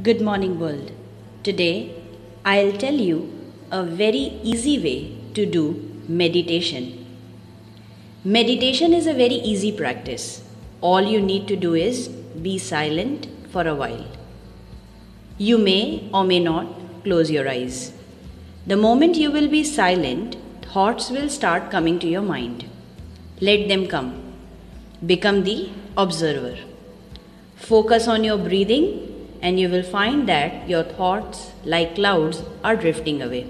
Good morning, world. Today, I'll tell you a very easy way to do meditation. Meditation is a very easy practice. All you need to do is be silent for a while. You may or may not close your eyes. The moment you will be silent, thoughts will start coming to your mind. Let them come. Become the observer. Focus on your breathing and you will find that your thoughts, like clouds, are drifting away.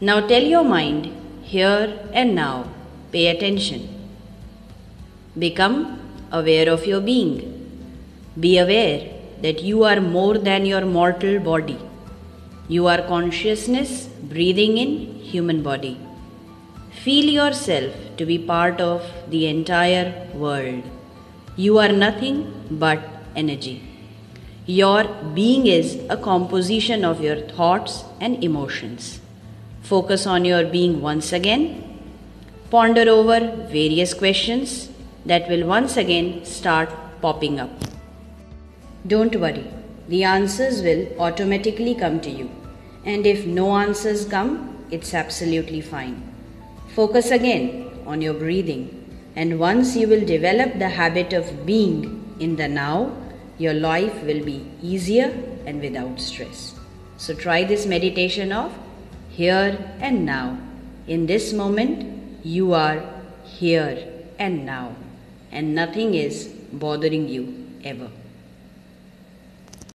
Now tell your mind, here and now, pay attention. Become aware of your being. Be aware that you are more than your mortal body. You are consciousness breathing in human body. Feel yourself to be part of the entire world. You are nothing but energy. Your being is a composition of your thoughts and emotions. Focus on your being once again. Ponder over various questions that will once again start popping up. Don't worry, the answers will automatically come to you. And if no answers come, it's absolutely fine. Focus again on your breathing, and once you will develop the habit of being in the now, your life will be easier and without stress. So try this meditation of here and now. In this moment, you are here and now, and nothing is bothering you ever.